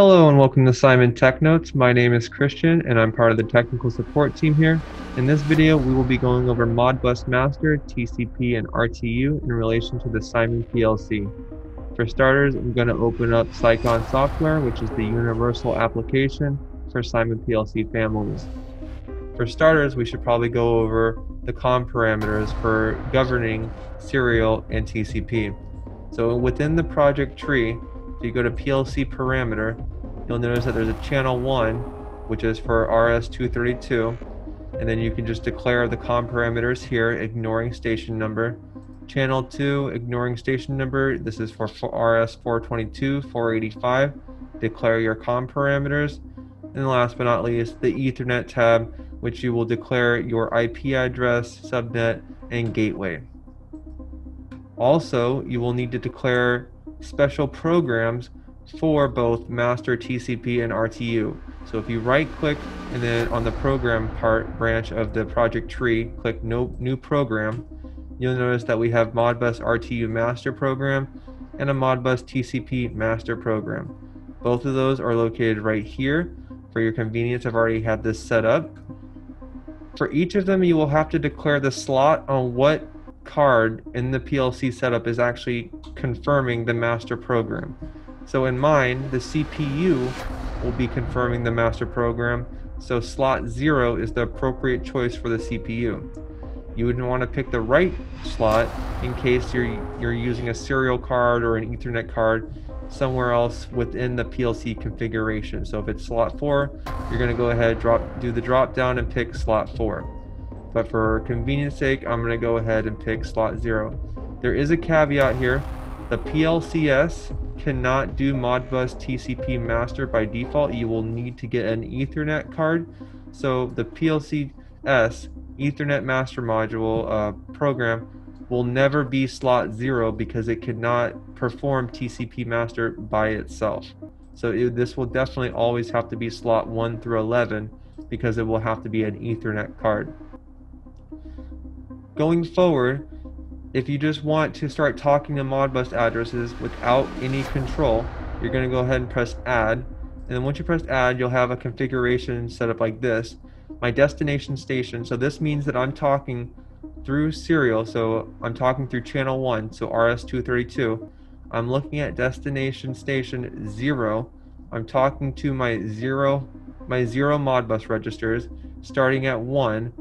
Hello and welcome to CIMON Tech Notes. My name is Christian and I'm part of the technical support team here. In this video, we will be going over Modbus Master, TCP, and RTU in relation to the CIMON PLC. For starters, I'm going to open up CICON software, which is the universal application for CIMON PLC families. For starters, we should probably go over the COM parameters for governing serial and TCP. So within the project tree, if you go to PLC parameter, you'll notice that there's a channel 1, which is for RS-232, and then you can just declare the COM parameters here, ignoring station number. Channel 2, ignoring station number, this is for RS-422, 485, declare your COM parameters. And last but not least, the Ethernet tab, which you will declare your IP address, subnet, and gateway. Also, you will need to declare special programs for both master TCP and RTU. So if you right click and then on the program part branch of the project tree, click no, new program, you'll notice that we have Modbus RTU master program and a Modbus TCP master program. Both of those are located right here. For your convenience, I've already had this set up. For each of them, you will have to declare the slot on what card in the PLC setup is actually confirming the master program. So in mine, the CPU will be confirming the master program, so slot 0 is the appropriate choice for the CPU. You would want to pick the right slot in case you're, you're using a serial card or an Ethernet card somewhere else within the PLC configuration. So if it's slot 4, you're going to go ahead drop do the drop down and pick slot 4. But for convenience sake, I'm going to go ahead and pick slot 0. There is a caveat here. The PLC-S cannot do Modbus TCP master by default. You will need to get an Ethernet card. So the PLC-S Ethernet master module uh, program will never be slot 0 because it cannot perform TCP master by itself. So it, this will definitely always have to be slot 1 through 11 because it will have to be an Ethernet card. Going forward, if you just want to start talking to Modbus addresses without any control, you're going to go ahead and press add. And then once you press add, you'll have a configuration set up like this. My destination station, so this means that I'm talking through serial, so I'm talking through channel 1, so RS-232. I'm looking at destination station 0. I'm talking to my 0 my 0 Modbus registers starting at 1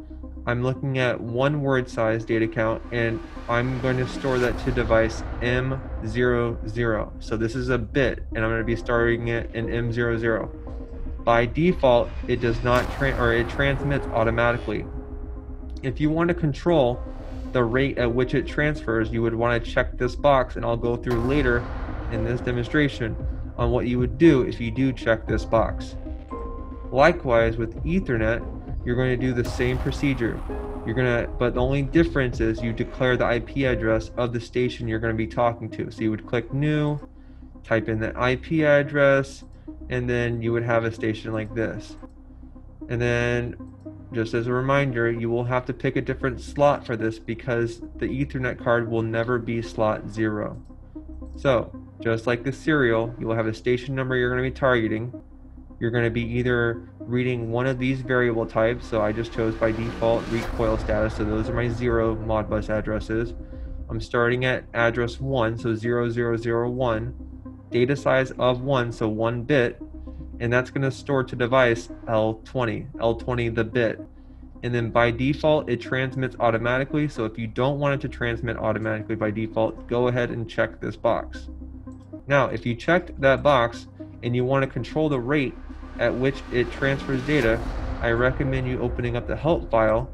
I'm looking at one word size data count and I'm going to store that to device M00. So this is a bit and I'm going to be storing it in M00. By default, it does not or it transmits automatically. If you want to control the rate at which it transfers, you would want to check this box and I'll go through later in this demonstration on what you would do if you do check this box. Likewise with Ethernet, you're going to do the same procedure. You're going to, but the only difference is you declare the IP address of the station you're going to be talking to. So you would click new, type in the IP address, and then you would have a station like this. And then, just as a reminder, you will have to pick a different slot for this because the Ethernet card will never be slot zero. So, just like the serial, you will have a station number you're going to be targeting, you're going to be either reading one of these variable types. So I just chose by default read coil status. So those are my zero Modbus addresses. I'm starting at address 1, so 0001, data size of 1, so 1 bit, and that's going to store to device L20, L20 the bit. And then by default, it transmits automatically. So if you don't want it to transmit automatically by default, go ahead and check this box. Now, if you checked that box and you want to control the rate at which it transfers data, I recommend you opening up the help file,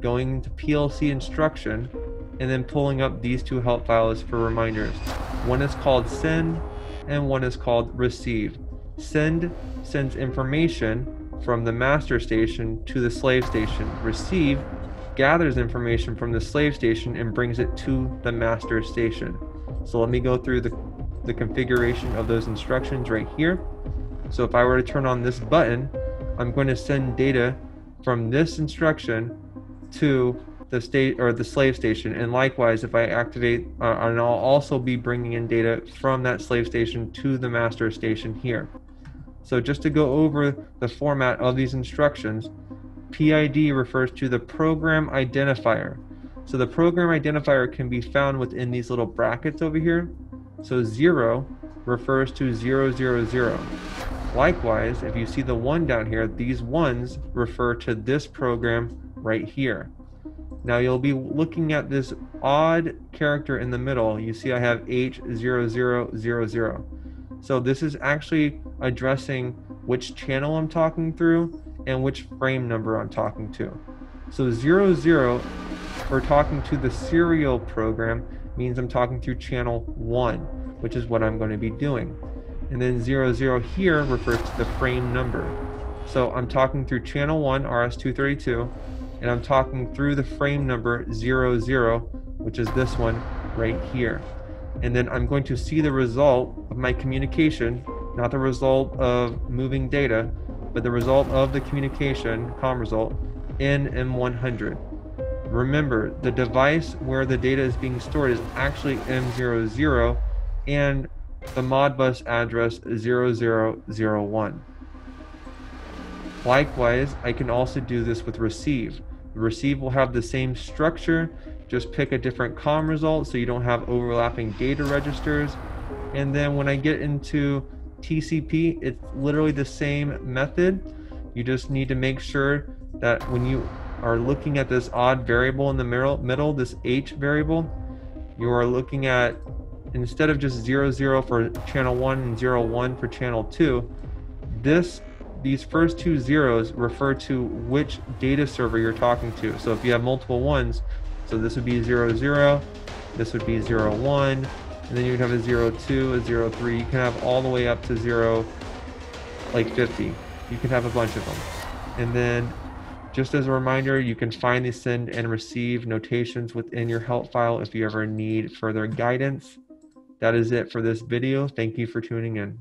going to PLC instruction, and then pulling up these two help files for reminders. One is called send and one is called receive. Send sends information from the master station to the slave station. Receive gathers information from the slave station and brings it to the master station. So let me go through the, the configuration of those instructions right here. So if I were to turn on this button, I'm going to send data from this instruction to the state or the slave station. And likewise, if I activate, uh, and I'll also be bringing in data from that slave station to the master station here. So just to go over the format of these instructions, PID refers to the program identifier. So the program identifier can be found within these little brackets over here. So 0 refers to 000. Likewise, if you see the 1 down here, these ones refer to this program right here. Now you'll be looking at this odd character in the middle. You see I have H0000. So this is actually addressing which channel I'm talking through and which frame number I'm talking to. So 00 for talking to the serial program means I'm talking through channel 1, which is what I'm going to be doing. And then 00 here refers to the frame number. So I'm talking through channel 1 RS-232 and I'm talking through the frame number 00, which is this one right here. And then I'm going to see the result of my communication, not the result of moving data, but the result of the communication, com result, in M100. Remember, the device where the data is being stored is actually M00 and the Modbus address 0001. Likewise, I can also do this with receive. Receive will have the same structure, just pick a different COM result so you don't have overlapping data registers. And then when I get into TCP, it's literally the same method. You just need to make sure that when you are looking at this odd variable in the middle, this H variable, you are looking at instead of just 00 zero for channel 1 and 0, 01 for channel 2, this these first two zeros refer to which data server you're talking to. So if you have multiple ones, so this would be 00, zero, this would be 01, and then you'd have a 02, a 03. You can have all the way up to 0, like 50. You can have a bunch of them. And then just as a reminder, you can find the send and receive notations within your help file if you ever need further guidance. That is it for this video. Thank you for tuning in.